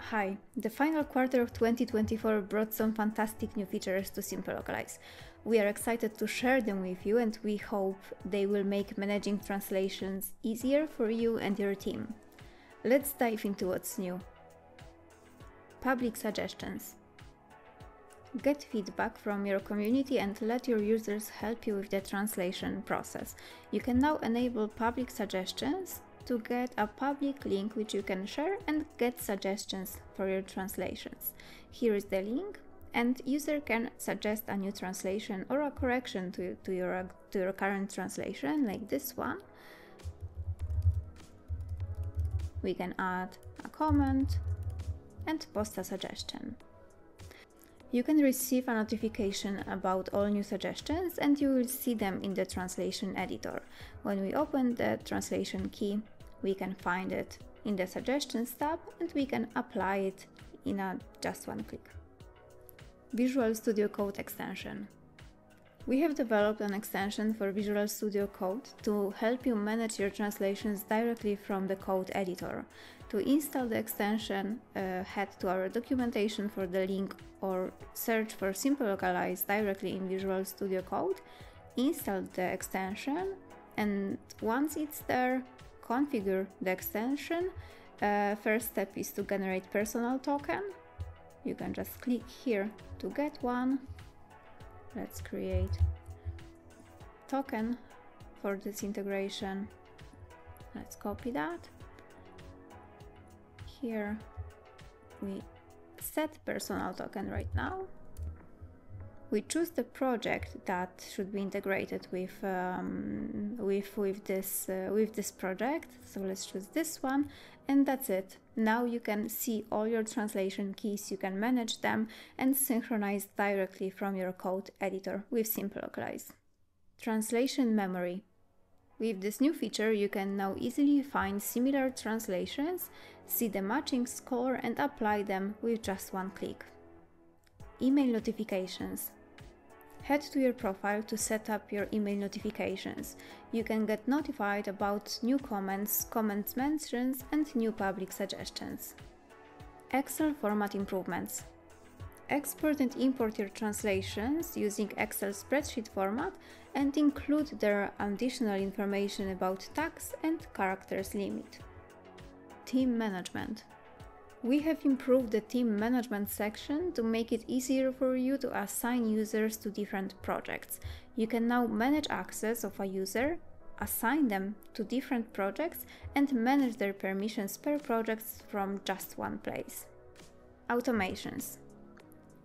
Hi, the final quarter of 2024 brought some fantastic new features to SimpleLocalize. We are excited to share them with you and we hope they will make managing translations easier for you and your team. Let's dive into what's new. Public suggestions. Get feedback from your community and let your users help you with the translation process. You can now enable public suggestions to get a public link which you can share and get suggestions for your translations. Here is the link and user can suggest a new translation or a correction to, to, your, to your current translation like this one. We can add a comment and post a suggestion. You can receive a notification about all new suggestions and you will see them in the translation editor. When we open the translation key, we can find it in the suggestions tab and we can apply it in a just one click. Visual Studio Code extension. We have developed an extension for Visual Studio Code to help you manage your translations directly from the code editor. To install the extension, uh, head to our documentation for the link or search for SimpleLocalize directly in Visual Studio Code, install the extension, and once it's there, configure the extension, uh, first step is to generate personal token. You can just click here to get one. Let's create token for this integration. Let's copy that. Here we set personal token right now we choose the project that should be integrated with um, with with this uh, with this project. So let's choose this one and that's it. Now you can see all your translation keys. You can manage them and synchronize directly from your code editor with SimpleLocalize translation memory. With this new feature you can now easily find similar translations see the matching score and apply them with just one click. Email notifications head to your profile to set up your email notifications. You can get notified about new comments, comments mentions and new public suggestions. Excel format improvements. Export and import your translations using Excel spreadsheet format and include their additional information about tax and characters limit. Team management. We have improved the team management section to make it easier for you to assign users to different projects. You can now manage access of a user, assign them to different projects and manage their permissions per project from just one place. Automations.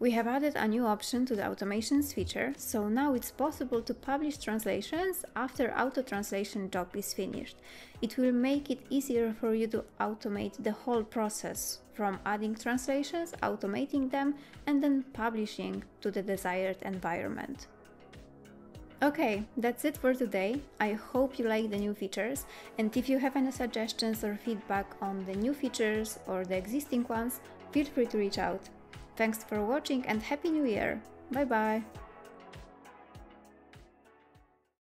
We have added a new option to the automations feature, so now it's possible to publish translations after auto-translation job is finished. It will make it easier for you to automate the whole process, from adding translations, automating them, and then publishing to the desired environment. Okay, that's it for today. I hope you like the new features, and if you have any suggestions or feedback on the new features or the existing ones, feel free to reach out. Thanks for watching and Happy New Year! Bye bye!